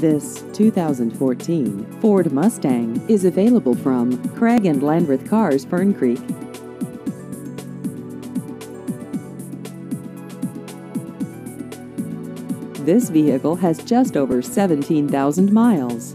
This 2014 Ford Mustang is available from Craig and Landreth Cars Fern Creek. This vehicle has just over 17,000 miles.